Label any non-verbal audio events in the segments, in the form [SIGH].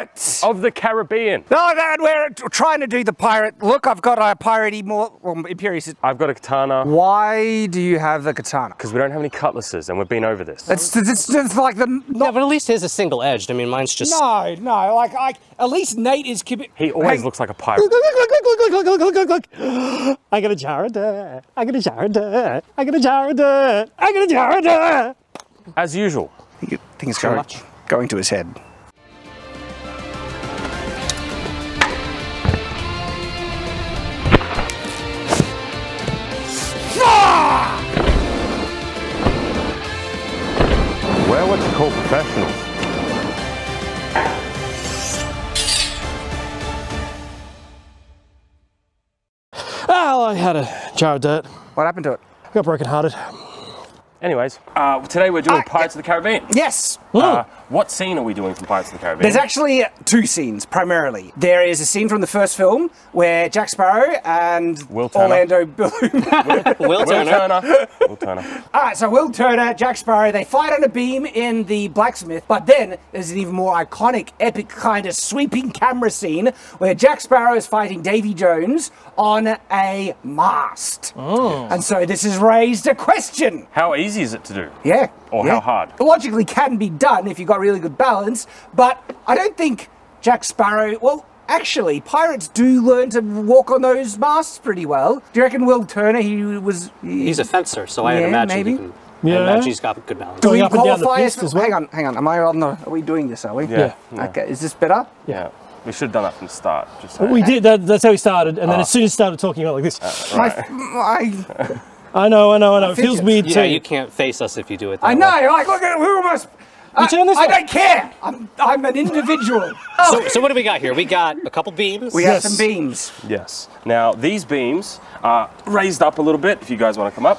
Pirates! of the Caribbean. No, no, we're trying to do the pirate. Look, I've got a piratey more. Well, Imperious. I've got a katana Why do you have the katana? because we don't have any cutlasses and we've been over this. It's, it's, it's like the. Yeah, but at least his is single edged. I mean, mine's just. No, no, like I, at least Nate is keeping. He always Hey, looks like a pirate. Look, look, look, look, look, look, look, look, look, look. [GASPS] I got a jar of dirt. I got a jar of dirt. I got a jar of dirt. I got a jar of dirt. As usual. I think it's going, much. going to his head. We're what you call professionals. Oh, I had a jar of dirt. What happened to it? I got brokenhearted. Anyways, uh, today we're doing Ah, Pirates of the Caribbean. Yes. Uh, what scene are we doing from Pirates of the Caribbean? There's actually two scenes primarily. There is a scene from the first film where Jack Sparrow and Will Orlando Bloom. [LAUGHS] Will Will Turner. Turner. Will Turner. All right, so Will Turner, Jack Sparrow, they fight on a beam in the blacksmith, but then there's an even more iconic, epic kind of sweeping camera scene where Jack Sparrow is fighting Davy Jones on a mast. Oh. And so this has raised a question. How easy is it to do? Yeah. Or yeah. how hard? It logically can be done if you've got really good balance, but I don't think Jack Sparrow, well, actually, pirates do learn to walk on those masts pretty well. Do you reckon Will Turner, he was. he- He's a fencer, so I'd Yeah, imagine maybe. he can. Yeah. I imagine he's got good balance. Do we Going up and down the qualify piste as, as well. Hang on, hang on. Am I on the? Are we doing this? Are we? Yeah. yeah. Okay. Is this better? Yeah. We should have done that from the start. Just so. We did. That, that's how we started. And then as ah. soon as he started talking about like this, ah, My, I, I know, I know, I know. It feels fidget. weird Yeah, too. you can't face us if you do it. That I way. know. Like, look at we're almost. I, turn this I don't care. I'm, I'm an individual. [LAUGHS] So, so what do we got here? We got a couple beams. we Yes. have some beams. Yes. Now, these beams are raised up a little bit if you guys want to come up.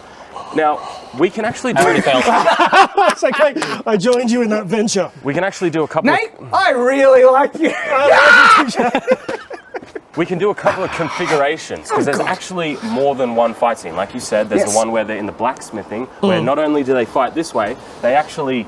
Now, we can actually I already do failed. It's okay. I joined you in that venture. we can actually do a couple Nate, I really like you. [LAUGHS] [LAUGHS] of, we can do a couple of configurations because there's actually more than one fight scene. Like you said, there's Yes. the one where they're in the blacksmithing where not only do they fight this way, they actually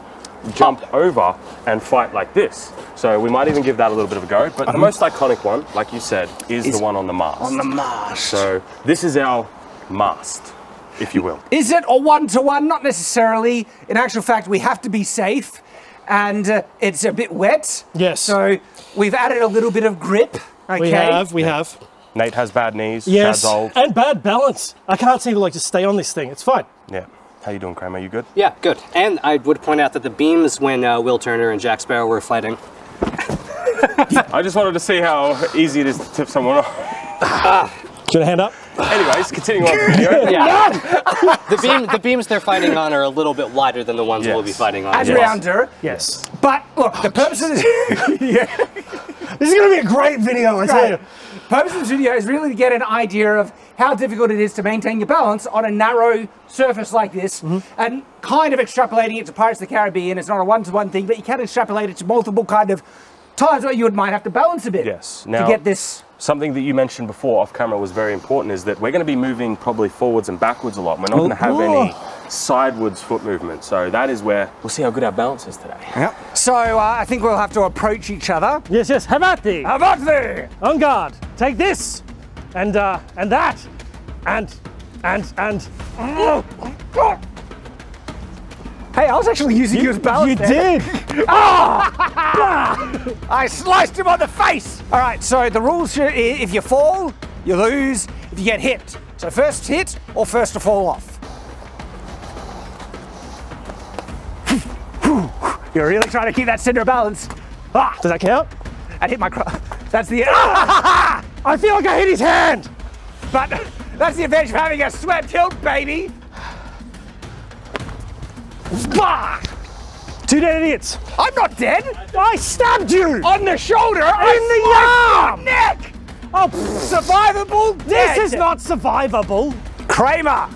jump over and fight like this. So we might even give that a little bit of a go. But the most iconic one, like you said, is, Is the one on the mast. on the mast. so this is our mast, if you will. Is it a one to one? Not necessarily. In actual fact, we have to be safe, and uh, it's a bit wet. Yes. So we've added a little bit of grip. Okay. We have, we have. Nate has bad knees. Yes. Old. And bad balance. I can't seem to like just stay on this thing. It's fine. Yeah. How you doing, Kramer? You good? yeah, good. And I would point out that the beams when uh, Will Turner and Jack Sparrow were fighting. [LAUGHS] I just wanted to see how easy it is to tip someone off. Should I hand up? Anyways, continuing on with the video. Yeah. the beam, the beams they're fighting on are a little bit wider than the ones we'll be fighting on. As Yes. rounder. Yes. But look, the purpose of this, [LAUGHS] [LAUGHS] yeah, This is going to be a great video, I tell you. purpose of the video is really to get an idea of how difficult it is to maintain your balance on a narrow surface like this, Mm-hmm. and kind of extrapolating it to Pirates of the Caribbean. It's not a one-to-one thing, but you can extrapolate it to multiple kind of times where you might have to balance a bit. Yes. to get this. Something that you mentioned before off camera was very important is that we're going to be moving probably forwards and backwards a lot. We're not going to have any sidewards foot movement. So that is where we'll see how good our balance is today. Yep. So uh, I think we'll have to approach each other. Yes, yes. Have at thee. How about there? On guard. Take this. And, uh, and that. And, and, and. Hey, I was actually using you, as balance. You there. did. [LAUGHS] [LAUGHS] I sliced him on the face. All right, so the rules here: if you fall, you lose. If you get hit, so first hit or first to fall off. You're really trying to keep that center balance. Ah, Does that count? I hit my. Cro- [LAUGHS] that's the. Ah, [LAUGHS] I feel like I hit his hand. but [LAUGHS] that's the advantage of having a sweat tilt, baby. Bah! Two dead idiots. I'm not dead. I stabbed you. On the shoulder, in the arm! neck. Oh, Survivable. this is not survivable. Kramer!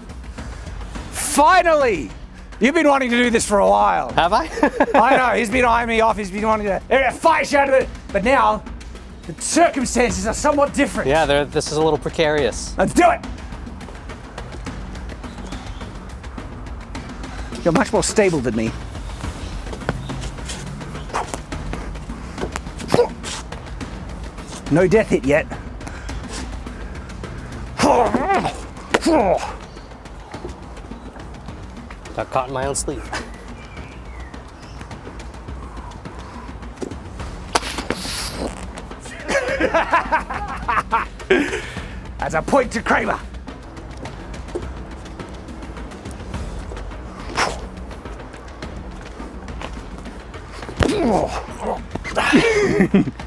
Finally! You've been wanting to do this for a while. Have I? [LAUGHS] I know, he's been eyeing me off, he's been wanting to fight you out of it. But now, the circumstances are somewhat different. yeah, this is a little precarious. Let's do it! You're much more stable than me. No death hit yet. [LAUGHS] Got caught in my own sleeve. As [LAUGHS] a point to Kramer. [LAUGHS]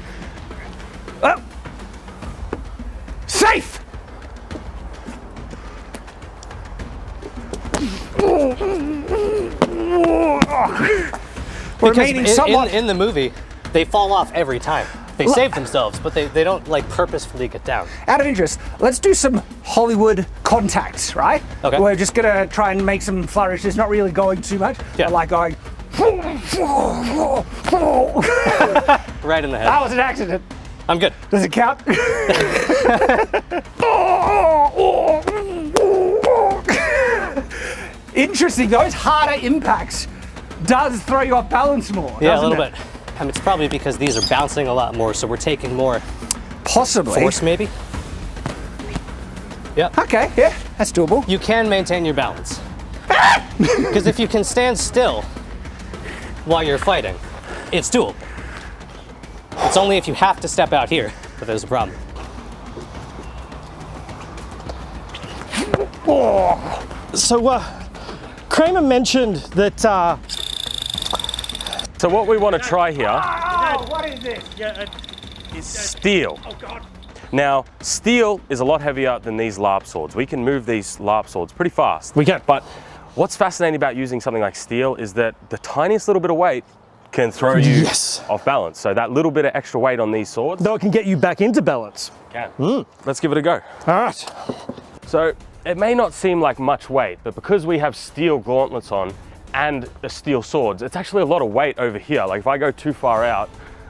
Because Remaining in, somewhat. in, in the movie, they fall off every time. They save themselves, but they, they don't like purposefully get down. out of interest, let's do some Hollywood contacts, right? Okay. We're just gonna try and make some flourishes, not really going too much. Yeah. but like going. [LAUGHS] Right in the head. That was an accident. I'm good. Does it count? [LAUGHS] [LAUGHS] Interesting. Those harder impacts does throw you off balance more. Yeah, a little it? bit. And it's probably because these are bouncing a lot more, so we're taking more Possibly. force, maybe. Yeah. Okay, yeah, that's doable. You can maintain your balance. [LAUGHS] Because if you can stand still while you're fighting, it's doable. It's only if you have to step out here that there's a problem. So, uh, Kramer mentioned that uh, So what we want to try here Oh, what is this? Uh, is steel. Oh, now, steel is a lot heavier than these LARP swords. We can move these LARP swords pretty fast. We can. But what's fascinating about using something like steel is that the tiniest little bit of weight can throw you Yes. off balance. So that little bit of extra weight on these swords though it can get you back into balance. can. Mm. Let's give it a go. All right. So it may not seem like much weight, but because we have steel gauntlets on and the steel swords, it's actually a lot of weight over here. Like if I go too far out,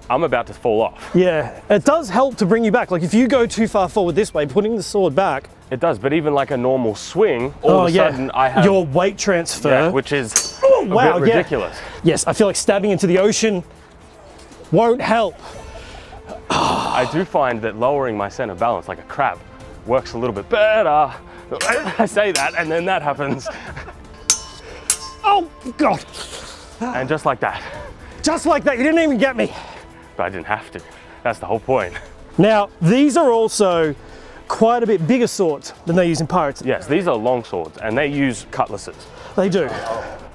I'm about to fall off. Yeah, it does help to bring you back. Like if you go too far forward this way, putting the sword back. It does, but even like a normal swing, all oh of a yeah, sudden I have your weight transfer. yeah, which is Oh, a wow, bit yeah. ridiculous. yes, I feel like stabbing into the ocean won't help. I do find that lowering my center balance like a crab works a little bit better. [LAUGHS] I say that, and then that happens, [LAUGHS] Oh God! and just like that. Just like that, you didn't even get me. But I didn't have to. That's the whole point. Now these are also quite a bit bigger swords than they use in pirates. Yes, these are long swords, and they use cutlasses. They do.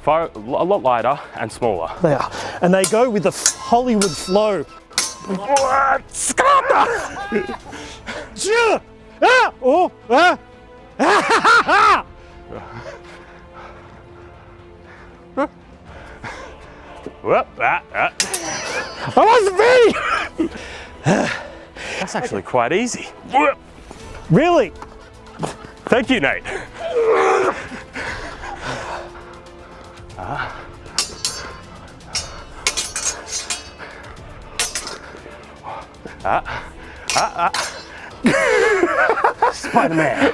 Far, a lot lighter and smaller. They are, and they go with the Hollywood flow. [LAUGHS] Ah! Oh! [LAUGHS] Whoop, ah, ah. I wasn't ready. That's actually quite easy. Whoop. Really? Thank you, Nate. Ah. Ah. Ah. Spider-Man.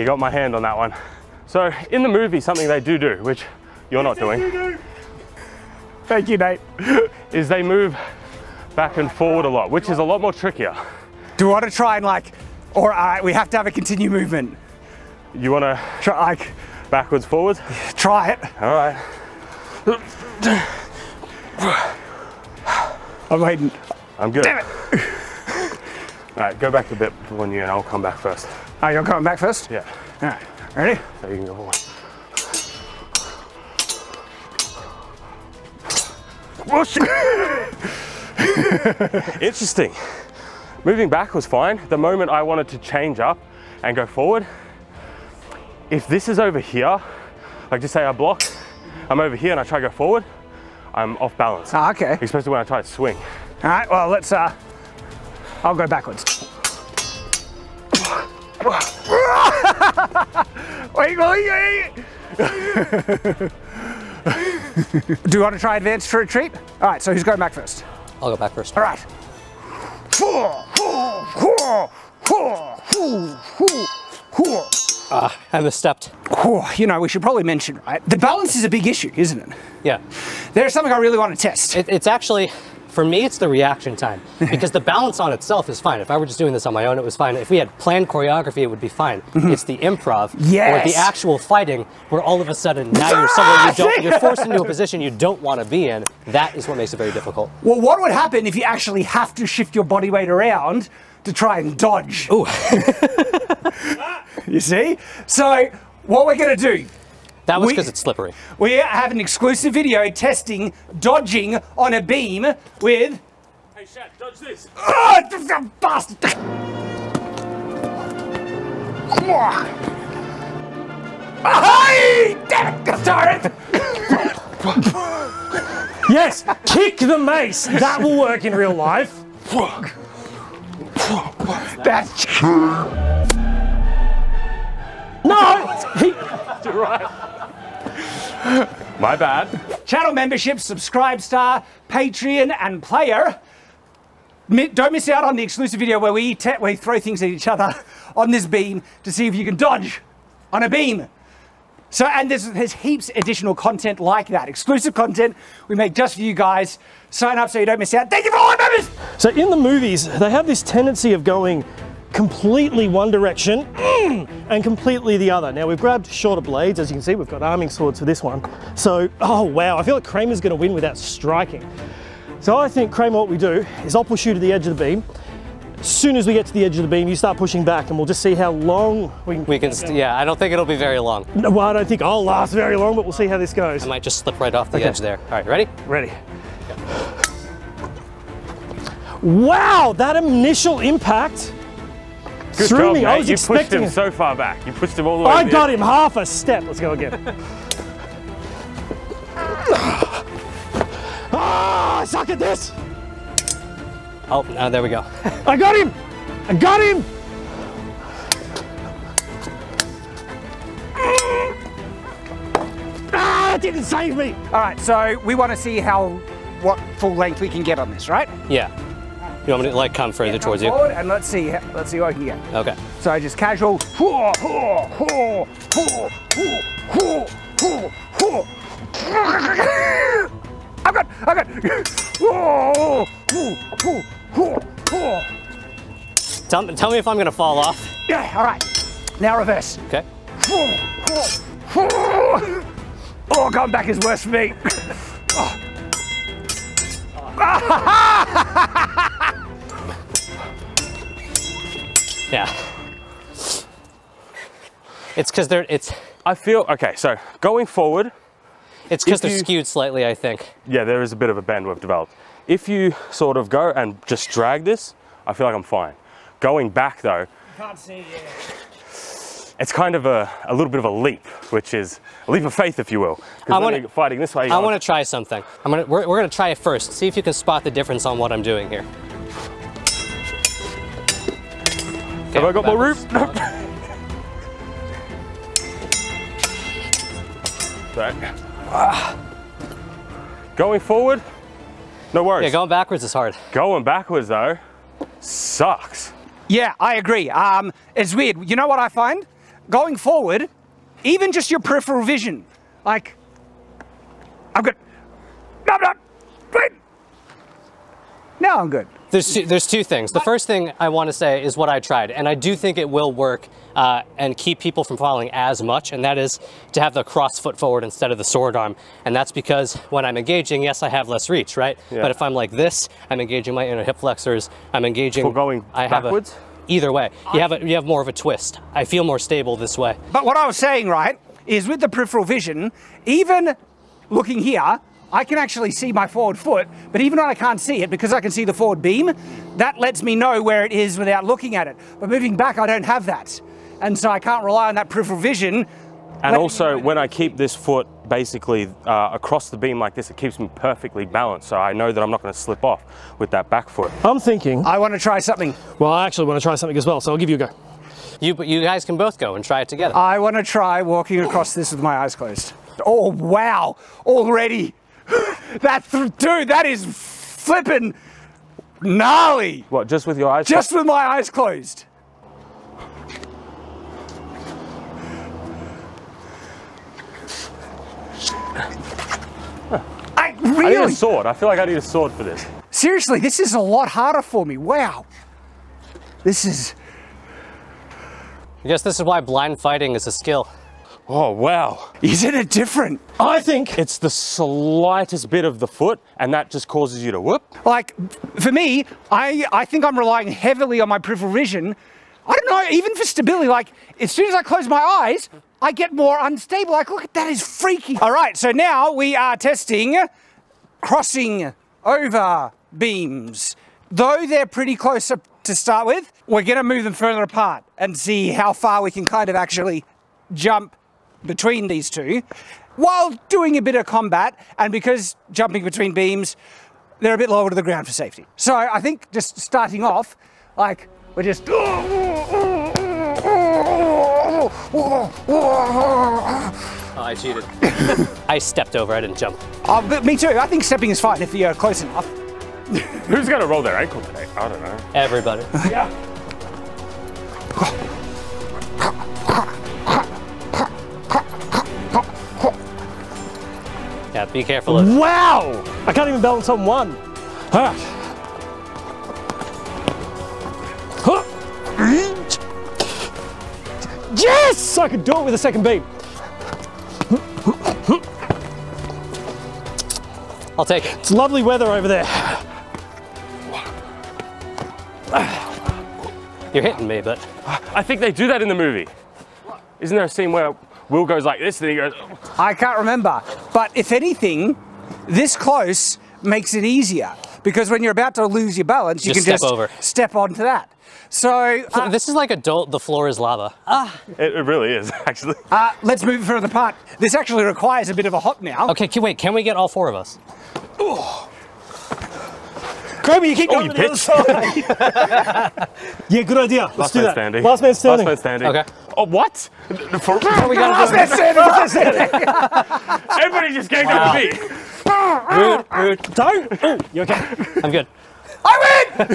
You got my hand on that one. So in the movie, something they do do, which you're not doing, Thank you, Nate. [LAUGHS] is they move back and forward a lot, which is a lot more trickier. Do you want to try and like, or uh, we have to have a continue movement? You want to Try like, backwards, forwards? try it. All right. I'm waiting. I'm good. Damn it. All right, go back a bit when you and I'll come back first. Oh, you're coming back first? Yeah, All right. Ready? so you can go forward. Whoosh. [LAUGHS] Interesting. Moving back was fine. The moment I wanted to change up and go forward, if this is over here, like just say I block, I'm over here and I try to go forward, I'm off balance. Ah, okay. Especially when I try to swing. All right. Well, let's. Uh, I'll go backwards. Wait, wait, wait. Do you want to try advanced retreat? All right. So who's going back first? I'll go back first. All right. Ah, I misstepped. You know, we should probably mention, right? The balance is a big issue, isn't it? Yeah. There's something I really want to test. It, it's actually, for me, it's the reaction time [LAUGHS] because the balance on itself is fine. If I were just doing this on my own, it was fine. If we had planned choreography, it would be fine. It's the improv or Mm-hmm. The actual fighting where all of a sudden now you're somewhere you don't, you're [LAUGHS] forced into a position you don't want to be in. That is what makes it very difficult. Well, what would happen if you actually have to shift your body weight around to try and dodge? Ooh. [LAUGHS] You see? So, what we're going to do, That was because it's slippery. we have an exclusive video testing dodging on a beam with. Hey, Shad, dodge this. Ah, oh, this bastard! Hey! Damn it! Darn it! Yes, kick the mace. That will work in real life. That's true. No, he, My bad. channel membership, subscribe star, Patreon, and player. Don't miss out on the exclusive video where we, te- we throw things at each other on this beam to see if you can dodge on a beam. So, and there's, there's heaps additional content like that. Exclusive content we make just for you guys. Sign up so you don't miss out. Thank you for all the members! So in the movies, they have this tendency of going completely one direction mm, and completely the other. Now we've grabbed shorter blades, as you can see, we've got arming swords for this one. So, oh wow, I feel like Kramer's gonna win without striking. So I think Kramer, what we do is I'll push you to the edge of the beam. As soon as we get to the edge of the beam, you start pushing back and we'll just see how long we can. We can, yeah, I don't think it'll be very long. No, well, I don't think I'll last very long, but we'll see how this goes. I might just slip right off the Okay. edge there. All right, ready? Ready. Wow, that initial impact Good threw job, me. mate. I was you expecting. pushed him so far back. You pushed him all the way. I to got him half a step. Let's go again. [LAUGHS] ah, I suck at this. Oh, uh, there we go. I got him. I got him. Ah, it didn't save me. All right, so we want to see how, what full length we can get on this, right? Yeah. You want me to like come further Come towards you? And let's see, let's see what I can get. Okay. So just casual. I've got, I've got. Tell, me- tell me if I'm gonna fall off. Yeah, all right. Now reverse. Okay. Oh, going back is worse for me. [LAUGHS] Oh. [LAUGHS] Yeah. It's because they're it's I feel okay. So going forward, it's because they're you- skewed slightly. I think. yeah, there is a bit of a bend we've developed. If you sort of go and just drag this, I feel like I'm fine. Going back though, Can't see. it's kind of a, a little bit of a leap, which is a leap of faith, if you will. I wanna- fighting this way, I want to try something. I'm gonna we're, we're gonna try it first. See if you can spot the difference on what I'm doing here. Have I got my root? [LAUGHS] Sorry. Going forward, no worries. Yeah, going backwards is hard. Going backwards though, sucks. Yeah, I agree. Um, it's weird. You know what I find? Going forward, even just your peripheral vision, like, I'm good. No, I'm not. Wait. Now I'm good. There's two, there's two things. The first thing I want to say is what I tried, and I do think it will work uh, and keep people from falling as much, and that is to have the cross foot forward instead of the sword arm. And that's because when I'm engaging, yes, I have less reach, right? Yeah. But if I'm like this, I'm engaging my inner hip flexors. I'm engaging. For going I have backwards? A, either way, you have a, you have more of a twist. I feel more stable this way. But what I was saying, right, is with the peripheral vision, even looking here, I can actually see my forward foot, but even when I can't see it, because I can see the forward beam, that lets me know where it is without looking at it. But moving back, I don't have that. And so I can't rely on that peripheral vision. And Let also, when I keep this foot basically uh, across the beam like this, it keeps me perfectly balanced. So I know that I'm not going to slip off with that back foot. I'm thinking. I want to try something. Well, I actually want to try something as well, so I'll give you a go. You you guys can both go and try it together. I want to try walking across this with my eyes closed. Oh, wow. Already. [GASPS] That dude, that is flipping gnarly. What, just with your eyes Just with my eyes closed. I really. I need a sword. I feel like I need a sword for this. Seriously, this is a lot harder for me. Wow. This is. I guess this is why blind fighting is a skill. Oh, wow. isn't it different? I think It's the slightest bit of the foot, and that just causes you to whoop. Like, for me, I, I think I'm relying heavily on my peripheral vision. I don't know, even for stability, like, as soon as I close my eyes, I get more unstable. Like, look, that is freaky. All right, so now we are testing crossing over beams. Though they're pretty close up to start with, we're gonna move them further apart and see how far we can kind of actually jump between these two while doing a bit of combat. And because jumping between beams, they're a bit lower to the ground for safety. So I think just starting off, like we're just. Oh, I cheated. [COUGHS] I stepped over, I didn't jump. Oh, but me too. I think stepping is fine if you're close enough. [LAUGHS] Who's going to roll their ankle today? I don't know. Everybody. Yeah. [LAUGHS] Yeah, be careful of Wow! I can't even balance on one. All right. Yes! I could do it with a second beam. I'll take it. It's lovely weather over there. You're hitting me, but I think they do that in the movie. Isn't there a scene where Will goes like this and he goes, I can't remember. But if anything, this close makes it easier because when you're about to lose your balance, you Just can step just over. step onto that. So uh, this is like adult. The floor is lava. it, it really is, [LAUGHS] actually. uh, let's move further apart. This actually requires a bit of a hop now. Okay, can, wait. Can we get all four of us? Kobe, oh, you keep Oh, going you to the other side. yeah, good idea. Let's Last do man that. standing. Last man standing. Last man standing. Okay. Oh, what? For, we gotta do That's it, that's it. everybody just gave that to me. Rude, rude. Don't. Oh, you okay? I'm good. I win!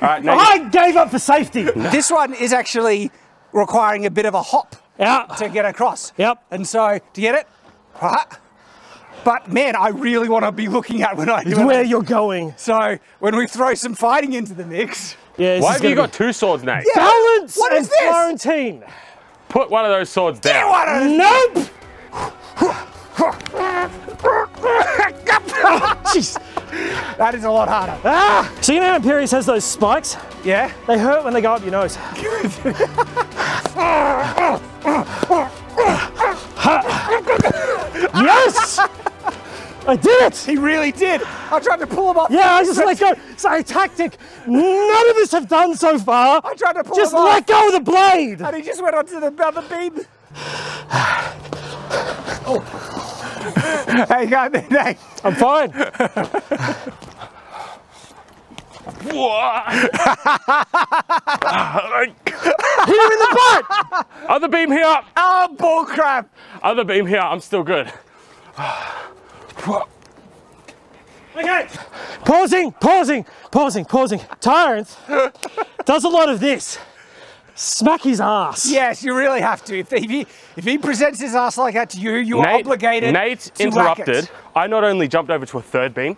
All right, now I gave up for safety. this one is actually requiring a bit of a hop Out. to get across. Yep. And so, do you get it? Right. But man, I really want to be looking at when I Is do where it. you're going. So when we throw some fighting into the mix, Yeah. why have you gonna got two swords, Nate? be- balance What and this? Florentine? Put one of those swords get down. one of Nope. [LAUGHS] Jeez. that is a lot harder. Ah. So you know how Imperius has those spikes? Yeah. They hurt when they go up your nose. [LAUGHS] yes! [LAUGHS] I did it! He really did. I tried to pull him off. Yeah, I just let go. So a tactic none of us have done so far. I tried to pull Just him off. Just let go of the blade. And he just went onto the other beam. oh. [SIGHS] Hey, go there, Nate. I'm fine. Whoa. [LAUGHS] Hit him in the butt. Other beam here. Oh, bullcrap. Other beam here. I'm still good. Okay. Pausing, pausing, pausing, pausing. Tyrant does a lot of this. Smack his ass. Yes, you really have to. If he, if he presents his ass like that to you, you are obligated Nate to whack it. interrupted. I not only jumped over to a third beam,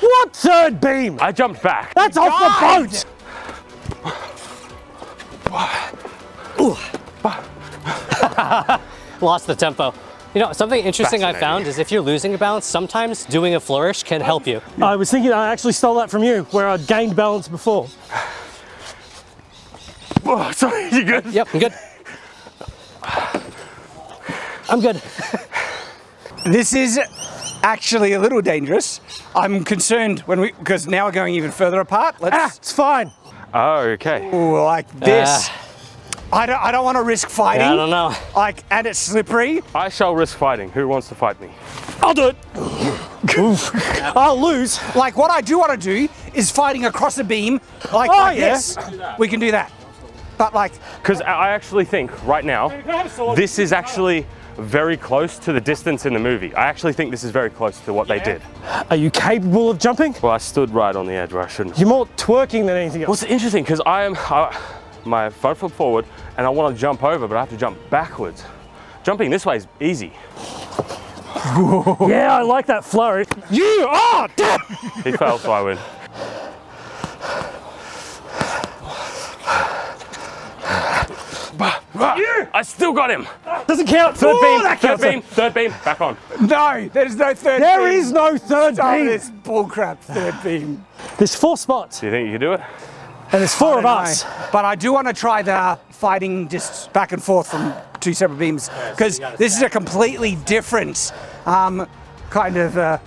What third beam? I jumped back. That's off Died. the boat. [LAUGHS] Lost the tempo. You know, something interesting I found is if you're losing a balance, sometimes doing a flourish can help you. I was thinking I actually stole that from you, where I'd gained balance before. [SIGHS] Oh, sorry, you good? Yep, I'm good. I'm good. [LAUGHS] This is actually a little dangerous. I'm concerned when we, because now we're going even further apart. Ah, Let's it's fine. Oh, okay. Ooh, like this. I don't, I don't want to risk fighting. Yeah, I don't know. Like, and it's slippery. I shall risk fighting. Who wants to fight me? I'll do it. [LAUGHS] I'll lose. Like, what I do want to do is fighting across a beam, like, Oh, like yeah. this. We can do that. But like, Because I actually think right now, this is actually very close to the distance in the movie. I actually think this is very close to what they did. Are you capable of jumping? Well, I stood right on the edge where I shouldn't. You're more twerking than anything else. Well, it's interesting because I am I, my front foot forward and I want to jump over, but I have to jump backwards. Jumping this way is easy. [LAUGHS] Yeah, I like that flurry. You, oh, damn! He fell, so I win. I still got him. Doesn't count. Third Ooh, beam, that third counts. beam, third beam. Back on. No, there's no third There beam. is no third Oh, beam. this bullcrap third beam. There's four spots, Do you think you can do it? and there's four of I us. But I do want to try the fighting just back and forth from two separate beams because this is a completely different um, kind of. Uh,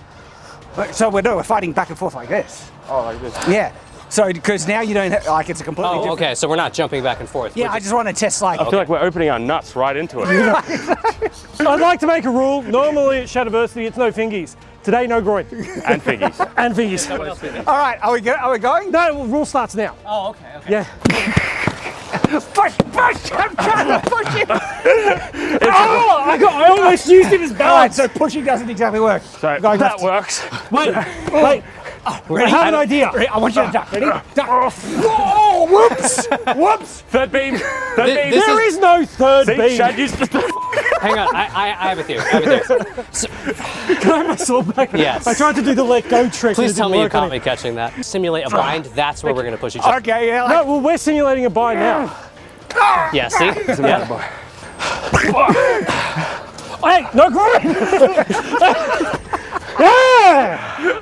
so we're no, we're fighting back and forth like this. Oh, like this. Yeah. So because now you don't have, like it's a completely Oh, different. okay. So we're not jumping back and forth. Yeah, We're I just want to test like. I feel like we're opening our nuts right into it. [LAUGHS] I'd like to make a rule. Normally at Shadiversity, it's no fingies. Today, no groin [LAUGHS] and figgies. and fingies. All right, are we go, are we going? No, well, rule starts now. Oh, okay. okay. Yeah. [LAUGHS] Push, push! I'm trying to push him. Oh, I got. I almost used it as All right, balance. so pushing doesn't exactly work. So Going that left. works. Wait, oh. wait. Oh, I have an idea. Ready? I want you to duck. Ready? Duck. Oh. Whoa! Whoops! Whoops! Third beam. Third Th- beam. this There is- is no third See, beam. Shad used the Hang on. I, I, I have a theory. I have a theory. [LAUGHS] Can I have my sword back? Yes. I tried to do the let go trick. Please tell me you work on caught me it. catching that. Simulate a bind. That's where we're going to push each other. Okay, yeah. No, well, we're simulating a bind now. Yeah, see? Yeah. [LAUGHS] Hey, no groin. [LAUGHS] yeah.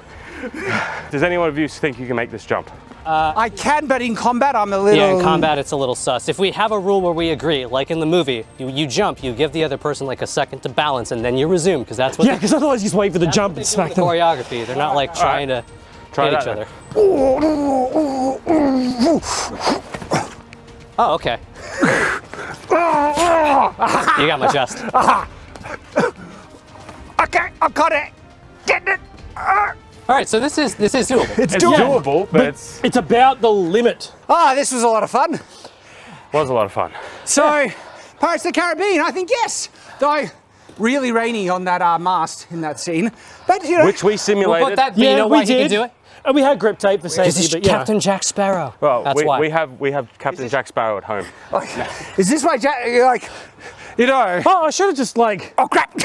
Does any one of you think you can make this jump? I can, but in combat, I'm a little. Yeah, in combat, it's a little sus. If we have a rule where we agree, like in the movie, you, you jump, you give the other person like a second to balance, and then you resume, because that's what Yeah, because otherwise you just wait for the jump and smack the them. choreography. They're not like trying to Try hit each other. Oh, okay. you got my chest. [LAUGHS] Okay, I've got it. Get it. Ah, All right, so this is this is doable. It's It's doable. doable, but it's It's about the limit. Ah, this was a lot of fun. was a lot of fun. So, Pirates of the Caribbean, I think yes. Though, really rainy on that uh, mast in that scene. But, you know. Which we simulated. But that, but yeah, you know we did. he do it? And we had grip tape for safety, he's but yeah. Captain Jack Sparrow. well, That's we, why. we have we have Captain Jack Sparrow at home. [LAUGHS] Is this why Jack, you're like, you know. Oh, I should have just like. Oh, crap. [LAUGHS]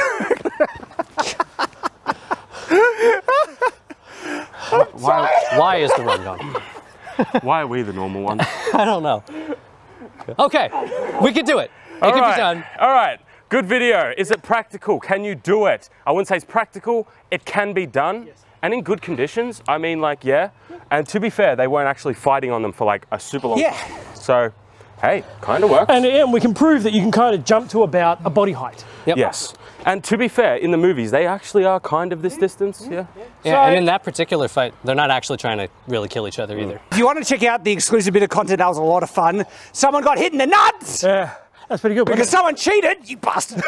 Why, [LAUGHS] Why is the run gone? [LAUGHS] why are we the normal ones? [LAUGHS] I don't know. Okay, we can do it. It All can right, be done. All right. Good video. Is it practical? Can you do it? I wouldn't say it's practical. It can be done. And in good conditions. I mean, like, yeah. And to be fair, they weren't actually fighting on them for like a super long Yeah. time. So, hey, kind of works. And, and we can prove that you can kind of jump to about a body height. Yep. yes. And to be fair, in the movies, they actually are kind of this distance. Yeah. Yeah, and in that particular fight, they're not actually trying to really kill each other hmm. either. If you want to check out the exclusive bit of content, that was a lot of fun. Someone got hit in the nuts Yeah, that's pretty good. because someone cheated, you bastard.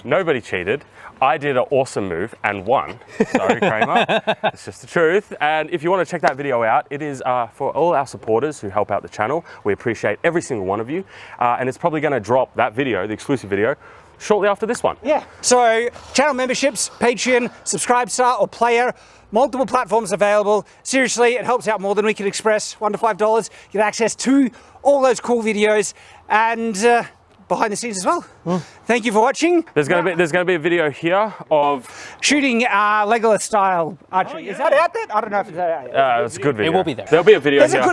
[LAUGHS] Nobody cheated. I did an awesome move and won. Sorry, Kramer. [LAUGHS] it's just the truth. And if you want to check that video out, it is uh, for all our supporters who help out the channel. We appreciate every single one of you. Uh, and it's probably going to drop that video, the exclusive video, shortly after this one. Yeah. So, channel memberships, Patreon, Subscribe Star, or Player. Multiple platforms available. Seriously, it helps out more than we can express. One to five dollars. Get access to all those cool videos and uh, behind the scenes as well. Thank you for watching. There's going to be there's going to be a video here of Shooting uh, Legolas style archery. Is that out there? I don't know if it's out yet. uh, it's a good video. It will be there. There'll be a video There's here. good